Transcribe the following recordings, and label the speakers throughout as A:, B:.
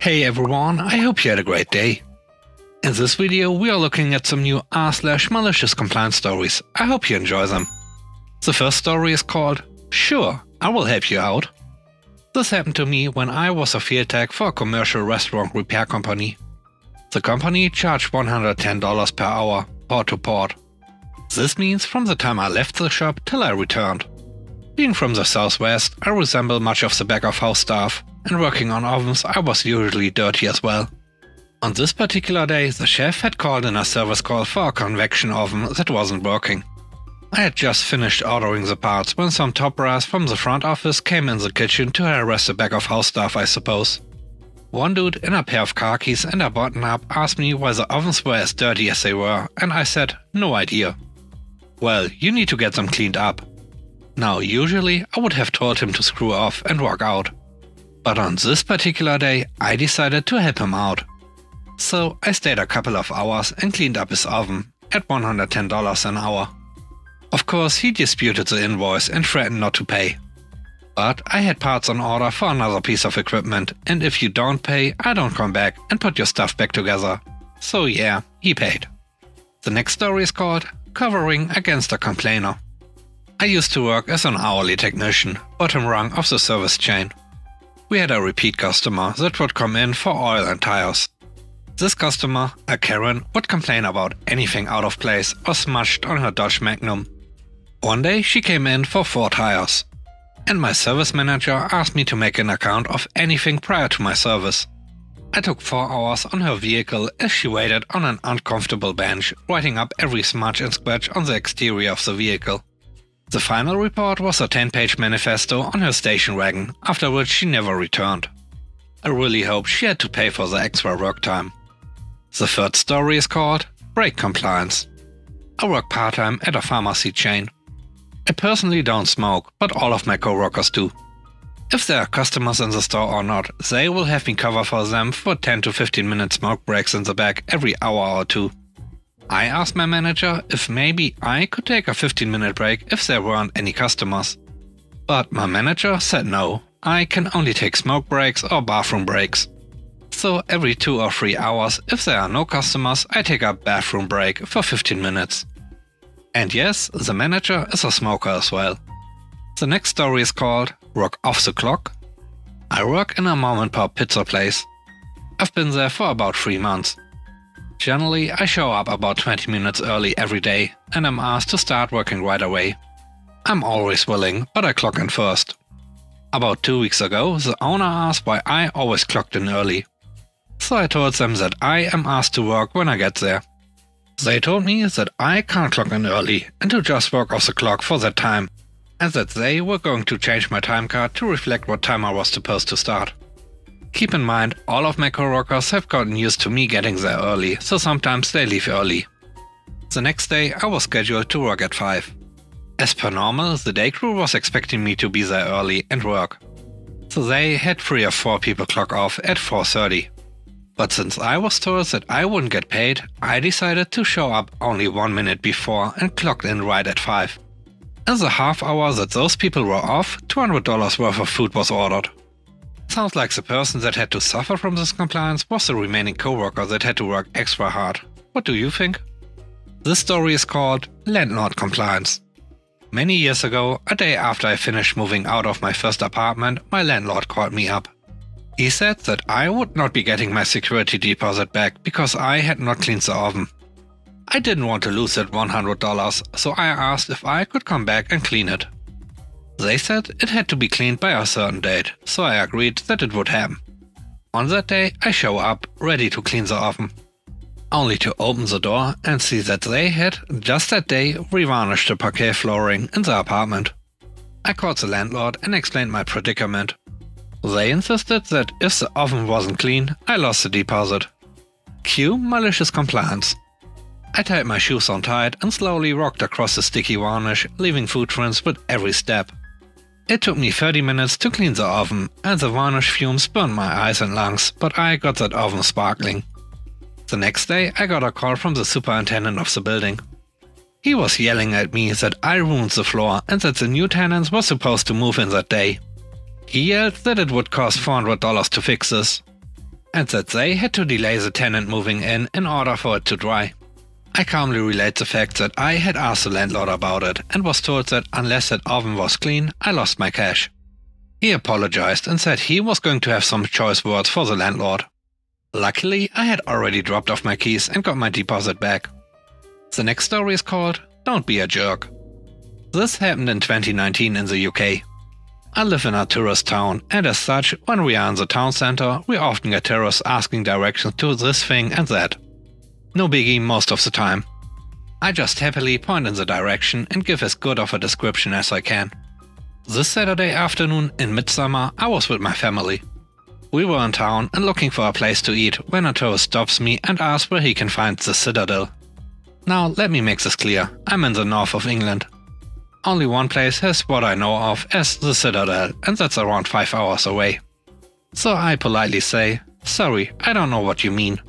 A: Hey everyone, I hope you had a great day. In this video we are looking at some new r slash malicious compliance stories. I hope you enjoy them. The first story is called Sure, I will help you out. This happened to me when I was a field tech for a commercial restaurant repair company. The company charged $110 per hour, port to port. This means from the time I left the shop till I returned. Being from the southwest, I resemble much of the back of house staff, and working on ovens I was usually dirty as well. On this particular day, the chef had called in a service call for a convection oven that wasn't working. I had just finished ordering the parts when some top brass from the front office came in the kitchen to harass the back of house staff, I suppose. One dude in a pair of khakis and a button up asked me why the ovens were as dirty as they were, and I said, no idea. Well, you need to get them cleaned up. Now, usually I would have told him to screw off and walk out. But on this particular day, I decided to help him out. So I stayed a couple of hours and cleaned up his oven at $110 an hour. Of course, he disputed the invoice and threatened not to pay. But I had parts on order for another piece of equipment, and if you don't pay, I don't come back and put your stuff back together. So yeah, he paid. The next story is called Covering Against a Complainer. I used to work as an hourly technician, bottom rung of the service chain. We had a repeat customer that would come in for oil and tires. This customer, a Karen, would complain about anything out of place or smashed on her Dodge Magnum. One day she came in for four tires, and my service manager asked me to make an account of anything prior to my service. I took four hours on her vehicle as she waited on an uncomfortable bench, writing up every smudge and scratch on the exterior of the vehicle. The final report was a 10 page manifesto on her station wagon, after which she never returned. I really hope she had to pay for the extra work time. The third story is called Break Compliance. I work part time at a pharmacy chain. I personally don't smoke, but all of my coworkers do. If there are customers in the store or not, they will have me cover for them for 10 to 15 minute smoke breaks in the back every hour or two. I asked my manager if maybe I could take a 15 minute break if there weren't any customers. But my manager said no, I can only take smoke breaks or bathroom breaks. So every 2 or 3 hours, if there are no customers, I take a bathroom break for 15 minutes. And yes, the manager is a smoker as well. The next story is called Rock Off the Clock. I work in a mom and pop pizza place. I've been there for about 3 months. Generally, I show up about 20 minutes early every day and I'm asked to start working right away. I'm always willing, but I clock in first. About two weeks ago, the owner asked why I always clocked in early. So I told them that I am asked to work when I get there. They told me that I can't clock in early and to just work off the clock for that time, and that they were going to change my time card to reflect what time I was supposed to start. Keep in mind, all of my coworkers have gotten used to me getting there early, so sometimes they leave early. The next day I was scheduled to work at 5. As per normal, the day crew was expecting me to be there early and work. So they had 3 or 4 people clock off at 4.30. But since I was told that I wouldn't get paid, I decided to show up only one minute before and clocked in right at 5. In the half hour that those people were off, $200 worth of food was ordered. Sounds like the person that had to suffer from this compliance was the remaining coworker that had to work extra hard. What do you think? This story is called Landlord Compliance. Many years ago, a day after I finished moving out of my first apartment, my landlord called me up. He said that I would not be getting my security deposit back because I had not cleaned the oven. I didn't want to lose that $100, so I asked if I could come back and clean it. They said it had to be cleaned by a certain date, so I agreed that it would happen. On that day, I show up, ready to clean the oven. Only to open the door and see that they had, just that day, revarnished the parquet flooring in the apartment. I called the landlord and explained my predicament. They insisted that if the oven wasn't clean, I lost the deposit. Cue malicious compliance. I tied my shoes on tight and slowly rocked across the sticky varnish, leaving footprints with every step. It took me 30 minutes to clean the oven, and the varnish fumes burned my eyes and lungs, but I got that oven sparkling. The next day, I got a call from the superintendent of the building. He was yelling at me that I ruined the floor and that the new tenants were supposed to move in that day. He yelled that it would cost $400 to fix this. and that they had to delay the tenant moving in in order for it to dry. I calmly relate the fact that I had asked the landlord about it and was told that unless that oven was clean, I lost my cash. He apologized and said he was going to have some choice words for the landlord. Luckily, I had already dropped off my keys and got my deposit back. The next story is called Don't Be a Jerk. This happened in 2019 in the UK. I live in a tourist town, and as such, when we are in the town center, we often get tourists asking directions to this thing and that. No biggie most of the time. I just happily point in the direction and give as good of a description as I can. This Saturday afternoon in midsummer, I was with my family. We were in town and looking for a place to eat when a tourist stops me and asks where he can find the Citadel. Now, let me make this clear I'm in the north of England, only one place has what I know of as the Citadel, and that's around 5 hours away. So I politely say, sorry, I don't know what you mean.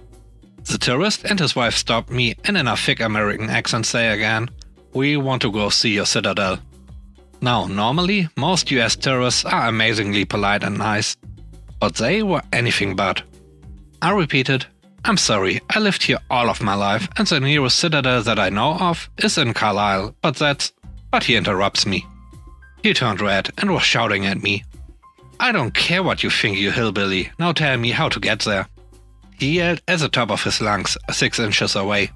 A: The tourist and his wife stop me and in a thick American accent say again, we want to go see your Citadel. Now, normally, most US tourists are amazingly polite and nice, but they were anything but. I repeated, I'm sorry, I lived here all of my life and the nearest citadel that I know of is in Carlisle, but that's but he interrupts me. He turned red and was shouting at me. I don't care what you think, you hillbilly, now tell me how to get there. He yelled at the top of his lungs, six inches away.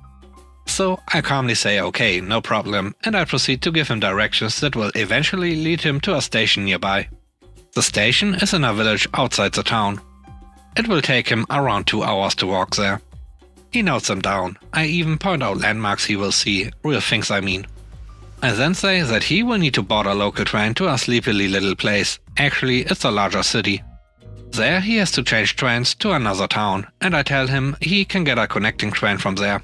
A: So I calmly say okay, no problem, and I proceed to give him directions that will eventually lead him to a station nearby. The station is in a village outside the town. It will take him around two hours to walk there. He notes them down. I even point out landmarks he will see, real things I mean. I then say that he will need to board a local train to a sleepily little place. Actually, it's a larger city. There he has to change trains to another town, and I tell him he can get a connecting train from there.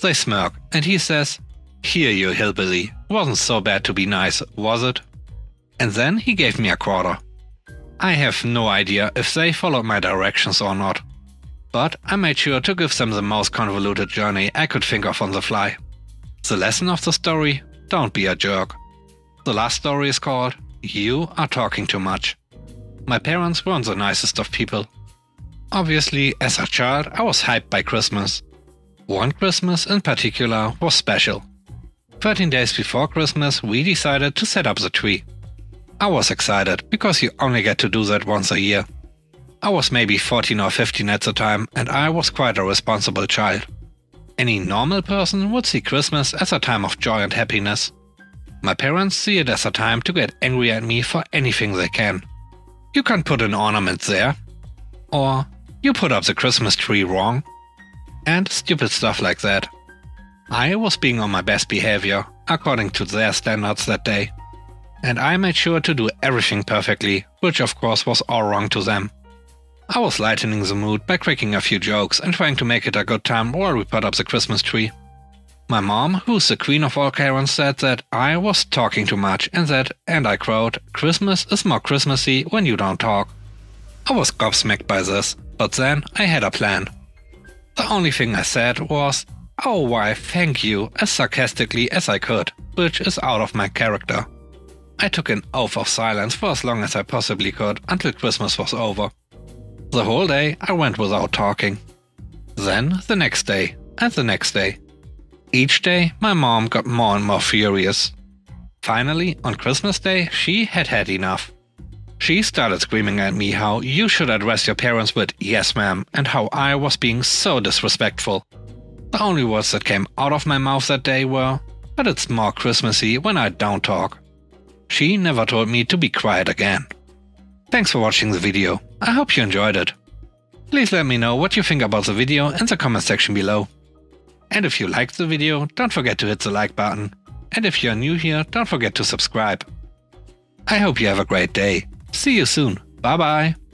A: They smirk, and he says, Here you hillbilly, wasn't so bad to be nice, was it? And then he gave me a quarter. I have no idea if they followed my directions or not. But I made sure to give them the most convoluted journey I could think of on the fly. The lesson of the story don't be a jerk. The last story is called You Are Talking Too Much. My parents weren't the nicest of people. Obviously, as a child, I was hyped by Christmas. One Christmas in particular was special. 13 days before Christmas, we decided to set up the tree. I was excited because you only get to do that once a year. I was maybe 14 or 15 at the time, and I was quite a responsible child. Any normal person would see Christmas as a time of joy and happiness. My parents see it as a time to get angry at me for anything they can. You can't put an ornament there. Or, you put up the Christmas tree wrong. And stupid stuff like that. I was being on my best behavior, according to their standards that day. And I made sure to do everything perfectly, which of course was all wrong to them. I was lightening the mood by cracking a few jokes and trying to make it a good time while we put up the Christmas tree. My mom, who's the queen of all Karens, said that I was talking too much and that, and I quote, Christmas is more Christmassy when you don't talk. I was gobsmacked by this, but then I had a plan. The only thing I said was, oh why thank you, as sarcastically as I could, which is out of my character. I took an oath of silence for as long as I possibly could until Christmas was over. The whole day I went without talking. Then the next day, and the next day. Each day my mom got more and more furious. Finally, on Christmas Day, she had had enough. She started screaming at me how you should address your parents with yes ma'am and how I was being so disrespectful. The only words that came out of my mouth that day were, but it's more Christmassy when I don't talk. She never told me to be quiet again. Thanks for watching the video. I hope you enjoyed it. Please let me know what you think about the video in the comment section below. And if you liked the video, don't forget to hit the like button. And if you're new here, don't forget to subscribe. I hope you have a great day. See you soon. Bye bye.